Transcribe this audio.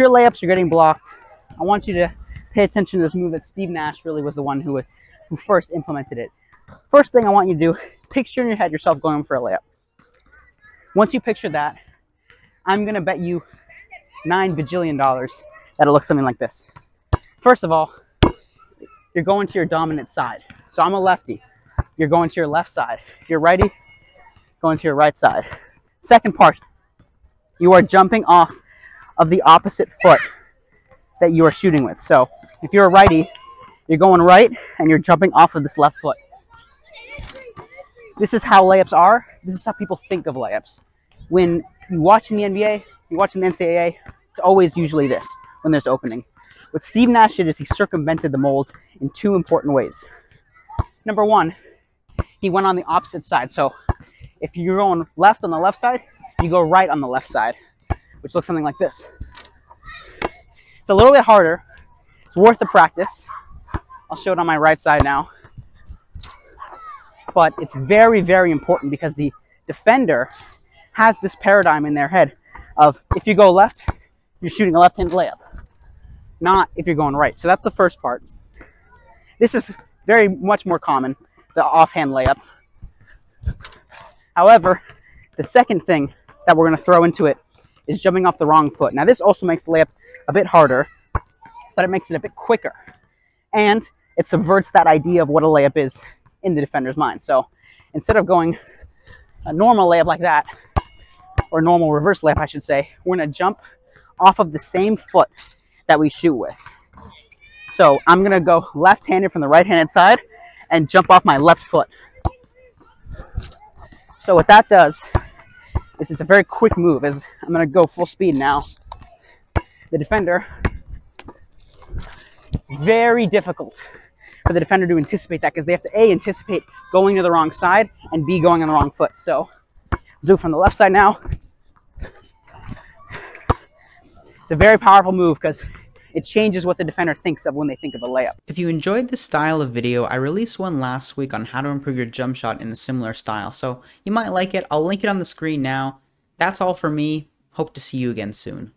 your layups are getting blocked, I want you to pay attention to this move that Steve Nash really was the one who, who first implemented it. First thing I want you to do, picture in your head yourself going for a layup. Once you picture that, I'm gonna bet you nine bajillion dollars that it looks something like this. First of all, you're going to your dominant side. So I'm a lefty. You're going to your left side. If you're righty, going to your right side. Second part, you are jumping off of the opposite foot that you are shooting with. So if you're a righty, you're going right and you're jumping off of this left foot. This is how layups are. This is how people think of layups. When you watch in the NBA, you watch in the NCAA, it's always usually this when there's opening. What Steve Nash did is he circumvented the mold in two important ways. Number one, he went on the opposite side. So if you're going left on the left side, you go right on the left side, which looks something like this. It's a little bit harder. It's worth the practice. I'll show it on my right side now. But it's very, very important because the defender has this paradigm in their head of if you go left, you're shooting a left-handed layup, not if you're going right. So that's the first part. This is very much more common, the offhand layup. However, the second thing that we're going to throw into it is jumping off the wrong foot. Now this also makes the layup a bit harder, but it makes it a bit quicker. And it subverts that idea of what a layup is in the defender's mind. So instead of going a normal layup like that, or normal reverse layup, I should say, we're gonna jump off of the same foot that we shoot with. So I'm gonna go left-handed from the right-handed side and jump off my left foot. So what that does is it's a very quick move as I'm gonna go full speed now. The defender, it's very difficult for the defender to anticipate that because they have to A, anticipate going to the wrong side and B, going on the wrong foot. So do from the left side now. It's a very powerful move because it changes what the defender thinks of when they think of a layup. If you enjoyed this style of video, I released one last week on how to improve your jump shot in a similar style, so you might like it. I'll link it on the screen now. That's all for me. Hope to see you again soon.